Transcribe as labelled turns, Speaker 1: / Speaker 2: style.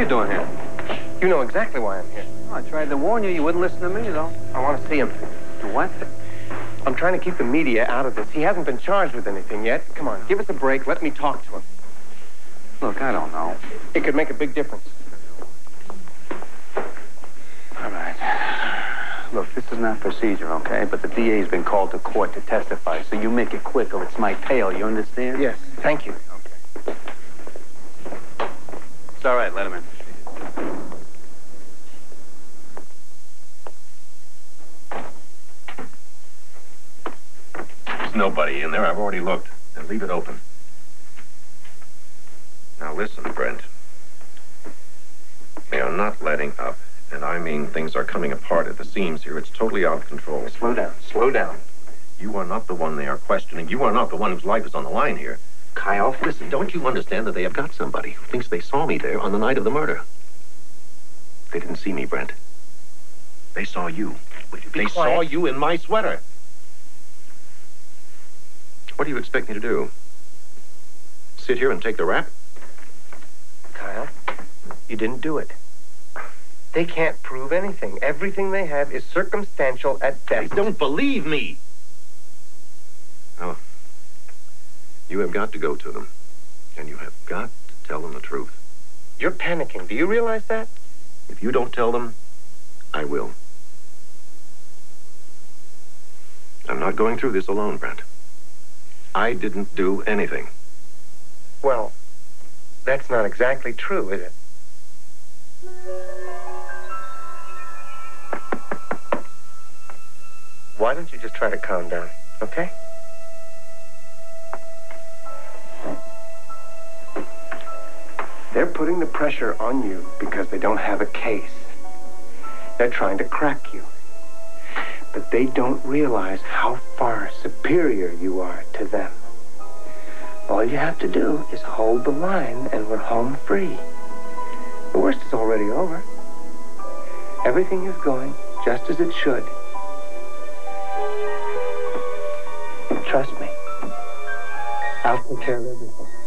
Speaker 1: you doing here?
Speaker 2: You know exactly why I'm here.
Speaker 1: Oh, I tried to warn you. You wouldn't listen to me, though.
Speaker 2: I want to see him.
Speaker 1: Do What?
Speaker 2: I'm trying to keep the media out of this. He hasn't been charged with anything yet. Come on, give us a break. Let me talk to him.
Speaker 1: Look, I don't know.
Speaker 2: It could make a big difference.
Speaker 1: All right. Look, this is not procedure, okay? But the DA's been called to court to testify, so you make it quick or it's my tail. You understand?
Speaker 2: Yes, thank you.
Speaker 1: Okay. It's all right. Let him in.
Speaker 3: There's nobody in there. I've already looked. And leave it open. Now listen, Brent. They are not letting up. And I mean things are coming apart at the seams here. It's totally out of control.
Speaker 2: Slow down, slow down.
Speaker 3: You are not the one they are questioning. You are not the one whose life is on the line here.
Speaker 2: Kyle,
Speaker 3: Listen, don't you understand that they have got somebody who thinks they saw me there on the night of the murder? They didn't see me, Brent. They saw you.
Speaker 2: would you be
Speaker 3: They
Speaker 2: quiet?
Speaker 3: saw you in my sweater. What do you expect me to do? Sit here and take the rap?
Speaker 2: Kyle, you didn't do it. They can't prove anything. Everything they have is circumstantial at
Speaker 3: They
Speaker 2: best.
Speaker 3: don't believe me. Oh. You have got to go to them. And you have got to tell them the truth.
Speaker 2: You're panicking. Do you realize that?
Speaker 3: If you don't tell them, I will. I'm not going through this alone, Brent. I didn't do anything.
Speaker 2: Well, that's not exactly true, is it? Why don't you just try to calm down, okay? They're putting the pressure on you because they don't have a case. They're trying to crack you. But they don't realize how far superior you are to them. All you have to do is hold the line and we're home free. The worst is already over. Everything is going just as it should. Trust me. I'll take care of everything.